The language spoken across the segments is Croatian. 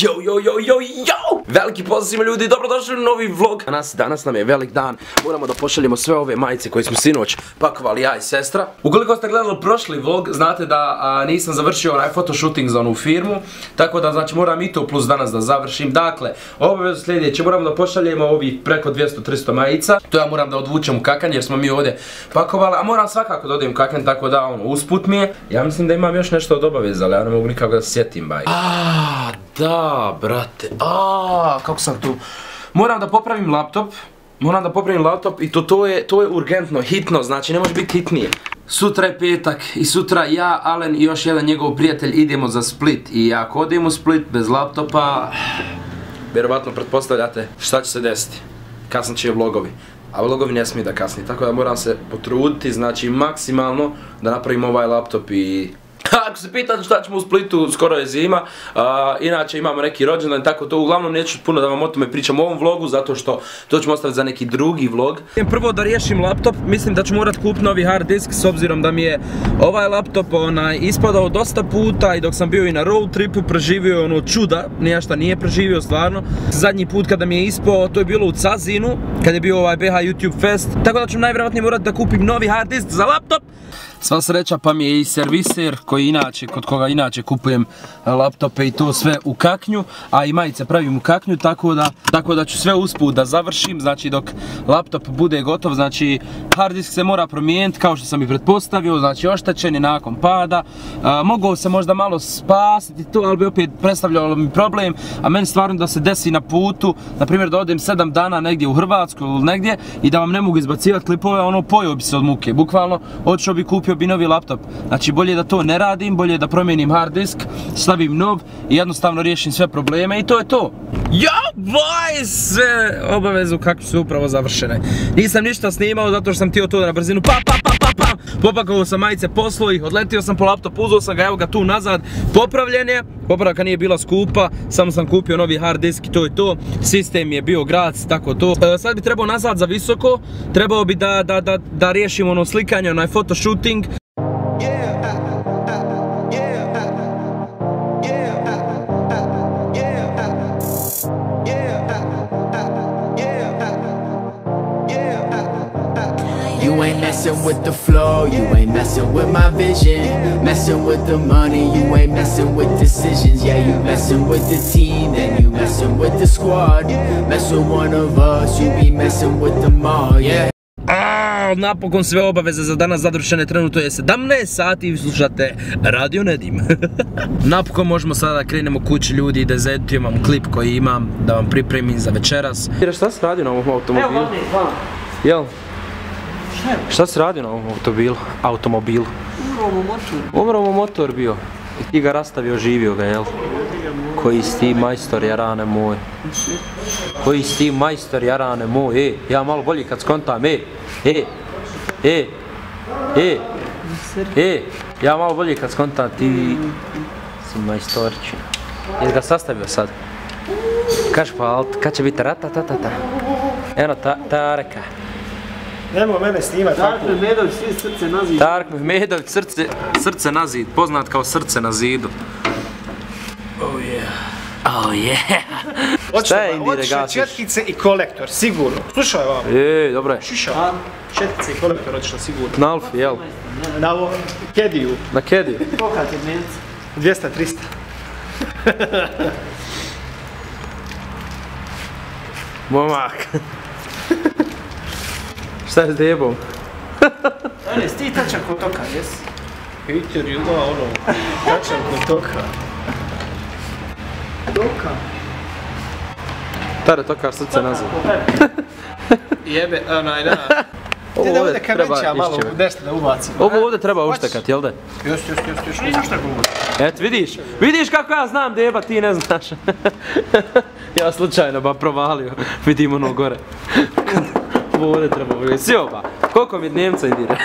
Yo, yo, yo, yo, yo! Veliki pozdrav svima ljudi, dobrodošli u novi vlog. Danas, danas nam je velik dan, moramo da pošaljemo sve ove majice koje smo sinoć pakovali ja i sestra. Ukoliko ste gledali prošli vlog, znate da a, nisam završio onaj photoshooting za onu firmu, tako da znači moram i to plus danas da završim. Dakle, obavezu sljedeće, moramo da pošaljemo ovih preko 200-300 majica. To ja moram da odvučem u kakan jer smo mi ovdje pakovali, a moram svakako da odem u tako da ono, usput mi je. Ja mislim da imam još nešto od obaveza, ali ja ne mogu nikako da sjetim, baj. Da, brate, aaaa, kako sam tu. Moram da popravim laptop, moram da popravim laptop i to, to, je, to je urgentno, hitno, znači ne može biti hitnije. Sutra je petak i sutra ja, Alen i još jedan njegov prijatelj idemo za Split i ako odem u Split bez laptopa, vjerovatno pretpostavljate šta će se desiti. Kasnije će vlogovi. A vlogovi ne smije da kasni, tako da moram se potruditi, znači maksimalno da napravim ovaj laptop i ako se pitate šta ćemo u Splitu, skoro je zima, inače imamo neki rođendan, tako to uglavnom neću puno da vam o tome pričam u ovom vlogu, zato što to ćemo ostaviti za neki drugi vlog. Prvo da riješim laptop, mislim da ću morat kupiti novi hard disk s obzirom da mi je ovaj laptop onaj, ispadao dosta puta i dok sam bio i na road tripu preživio ono čuda, nijašta nije preživio stvarno. Zadnji put kada mi je ispao, to je bilo u Cazinu, kad je bio ovaj BH YouTube Fest, tako da ću najvjerojatnije morat da kupim novi hard disk za laptop. Sva sreća pa mi je i serviser koji inače, kod koga inače kupujem laptope i to sve u kaknju, a i majice pravim u kaknju, tako da, tako da ću sve usput da završim, znači dok laptop bude gotov, znači hard disk se mora promijeniti kao što sam i pretpostavio, znači oštećen je nakon pada, a, mogao se možda malo spasiti to, ali bi opet predstavljalo mi problem, a meni stvarno da se desi na putu, na primjer da odem 7 dana negdje u Hrvatsku ili negdje i da vam ne mogu izbacivati klipove, ono pojao bi se od muke, bukvalno, odšao bi kupio bi novi laptop, znači bolje da to ne radim, bolje da promijenim hard disk, stavim nov i jednostavno riješim sve probleme i to je to. Yo boy, sve obavezu kako su upravo završene. Nisam ništa snimao zato što sam tio to na brzinu pa pa pa Popakovao sam majice, poslo ih, odletio sam po laptop, uzeo sam ga, evo ga tu nazad, popravljen je. Popravka nije bila skupa, samo sam kupio novi hard disk i to je to. Sistem je bio grac, tako to. E, sad bi trebao nazad za visoko, trebao bi da, da, da, da riješim ono slikanje, onaj photoshooting. Messing with the flow, you ain't messing with my vision. Messing with the money, you ain't messing with decisions. Yeah, you messing with the team, then you messing with the squad. Mess with one of us, you be messing with them all. Yeah. Napokon sve obaveze za danas završene, trenutno je 17 sati i slušate Radio Nedim. napokon možemo sada da krenemo kući ljudi i da zaeditujem vam klip koji imam, da vam pripremim za večeras. Šta si radio na ovom automobilu? Evo, hvala. Jel? Šta si radio na ovom automobilu? Automobilu? Umro motor. Umro mu motor bio. I ti ga rastavio, živio ga, jel? Koji si ti majstor, jarane moj. Koji si ti majstor, jarane moj. E, ja malo bolje kad skontam, e, e, e, e, e, ja malo bolje kad skontam, ti si majstorčina. Jesi ga sastavio sad? Kaži pa, kad će biti ratatatata? Eno, ta, tareka. Nemoj mene snimat tako. Darko Medović, svi srce naziv. Tark Mehmedović, srce, srce na zid, poznat kao srce na zidu. Oh yeah. Oh yeah. Šta je Indire gasiš? četkice i kolektor, sigurno. Slušaj vam. Ej, dobro je. Šiša. Četkice i kolektor otišle sigurno. Na Alfi, jel? Na ovo, Kediju, Na Kedi. Koliko ti dnevnica? 200-300. Momak. Šta je s debom? Ali, sti ti tačan kod toka, jes? Peter ima ono, tačan kod toka. Toka. Tare tokar srce na zid. Jebe, onaj, na. Ovo Ti da ovdje kameća malo nešto da ubacimo. Ovo ovdje treba uštekat, jel da? Just, just, just, just, nisam šta govori. Et vidiš, vidiš kako ja znam deba, ti ne znaš. ja slučajno ba provalio, vidim ono gore. Ovo ovdje treba uvijek. Sjoba, koliko mi je dnevca indira?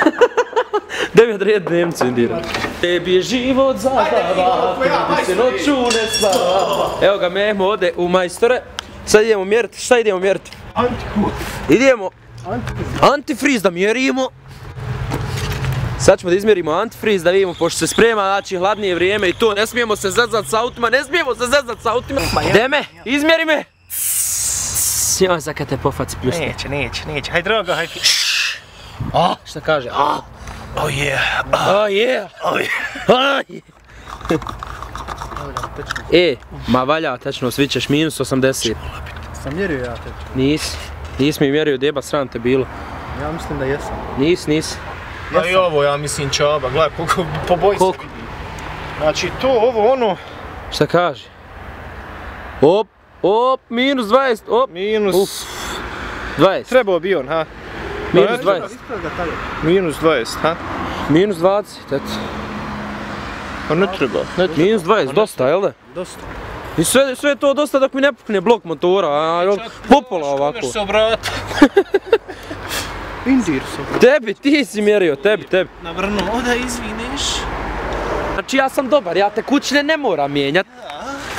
Daj mi dnevcu indira. Tebi je život zabava, tebi se noću ne spava. Evo ga, Mehmo ode u majstore. Sad idemo mjerit, šta idemo mjerit? Antiku. Idemo antifriz da mjerimo. Sad ćemo da izmjerimo antifriz, da vidimo, pošto se sprema, znači hladnije vrijeme i to, ne smijemo se zezat s autima, ne smijemo se zezat s autima. Deme, izmjeri me! Joj, sad kad te po faci pljusne. Neće, neće, neće. Hajde droga, hajde. A, šta kaže? A, Oh yeah. oh yeah, Oh yeah. oh yeah. E, ma valja, tečno, svi ćeš minus 80. Sam mjerio ja te. Nis, nis mi mjerio djeba, sram te bilo. Ja mislim da jesam. Nis, nis. Ja i ovo, ja mislim čaba, gledaj koliko po boji se vidi. Znači to, ovo, ono, Šta kaže? Op, op, minus 20, op, minus... Uf. 20, Trebao bi on, ha? minus Pa, 20, Isprav ga tada. Minus 20, ha? minus 20, eto. Pa ne treba, ne treba. Minus 20, dosta, jel da? Dosta. I sve, sve to dosta dok mi ne pukne blok motora, a popola ovako. Možeš se obrat. Indir su. Tebi, ti si mjerio, tebi, tebi. Navrnuo da izvineš. Znači ja sam dobar, ja te kućne ne moram mijenjat.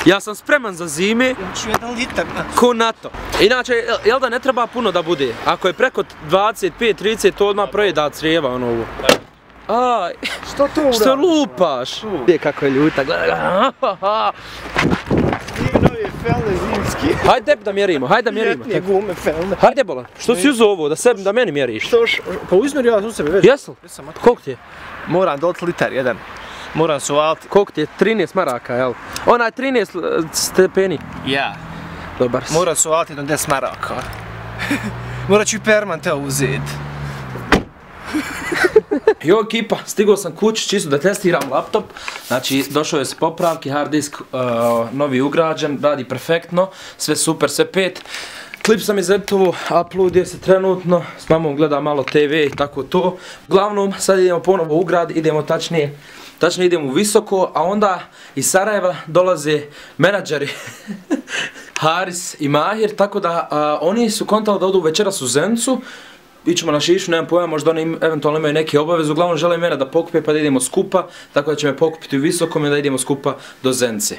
Ja sam spreman za zime, Ja ću jedan litar na... ko na to. Inače, jel- da ne treba puno da bude? Ako je preko 25-30, to odmah projeda crijeva ono ovo. Aj, Što to što lupaš? Je kako je ljuta, gledaj nove felne zimski. Hajde da mjerimo, hajde da mjerimo. Ljetnije gume felne. Hajde bola, što si uzeo ovo, da sebi, da meni mjeriš? Što. Pa uzmjerio ja u sebe već. Jesel? Koliko ti je? Moram dot litar jedan. Moram se uvaliti. Koliko ti je? 13 maraka, jel? Onaj 13 stepeni. Ja. Dobar si. Moram se uvaliti jedno 10 maraka. Morat ću i perman te uzet. Jo ekipa, stigao sam kući čisto da testiram laptop. Znači, došao je s popravki, hard disk uh, novi ugrađen, radi perfektno, sve super, sve pet. Klip sam izeditovo, uploadio se trenutno, s mamom gleda malo TV i tako to. Uglavnom, sad idemo ponovo u grad, idemo tačnije, tačnije idemo visoko, a onda iz Sarajeva dolaze menadžeri Haris i Mahir, tako da oni su kontali da odu večeras u Zencu, Ićemo na šišu, nemam pojma, možda oni eventualno imaju neke obaveze, uglavnom žele mene da pokupe pa da idemo skupa, tako da će me pokupiti u visokom i da idemo skupa do Zence.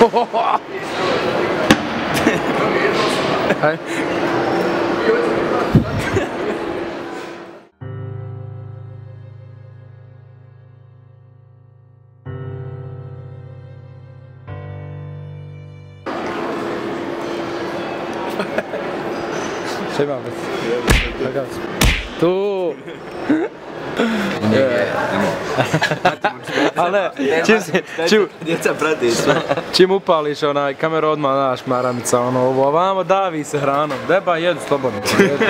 Aj. Šta ima bez? Kakav si? Tu! Je. Ali ne, čim se, čim, Djeca prati sve. čim upališ onaj kameru odmah naš maramica, ono ovo, ovamo davi se hranom, deba jedu slobodno. jedu.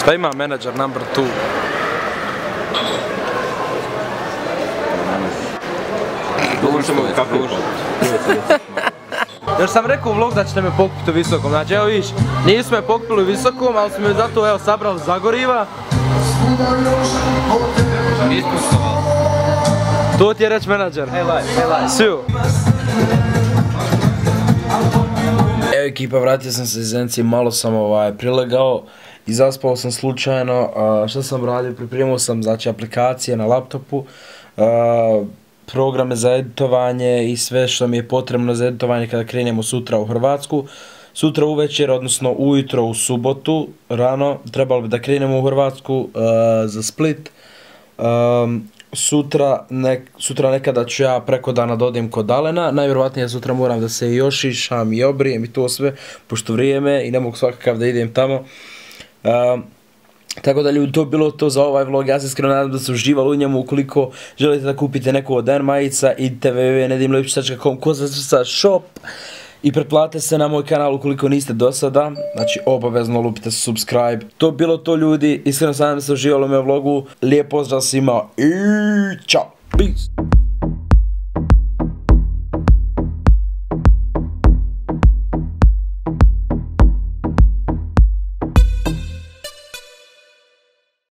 Šta ima menadžer number 2? Dobro ćemo kako Još sam rekao u vlog da ćete me pokupiti u visokom, znači evo vidiš, nisu me pokupili u visokom, ali su me zato evo sabrali Zagoriva. To ti je reći menadžer. Hey life, hey life. Siju. Evo ekipa, vratio sam se iz Zenci, malo sam ovaj, prilegao i zaspao sam slučajno. A, šta sam radio? Pripremio sam znači, aplikacije na laptopu, a, programe za editovanje i sve što mi je potrebno za editovanje kada krenemo sutra u Hrvatsku. Sutra uvečer, odnosno ujutro u subotu, rano, trebalo bi da krenemo u Hrvatsku a, za Split. Um, sutra, nek, sutra nekada ću ja preko dana dodim kod Alena, najvjerojatnije sutra moram da se još išam i obrijem i to sve, pošto vrijeme i ne mogu svakakav da idem tamo. Um, tako da ljudi, to bi bilo to za ovaj vlog, ja se iskreno nadam da ste uživali u njemu, ukoliko želite da kupite neku od Dan majica, idite www.nedimlepić.com, koza shop i pretplate se na moj kanal ukoliko niste do sada, znači obavezno lupite subscribe. To bi bilo to ljudi, iskreno se nadam da ste uživali u mojem vlogu, lijep pozdrav svima i čao, peace.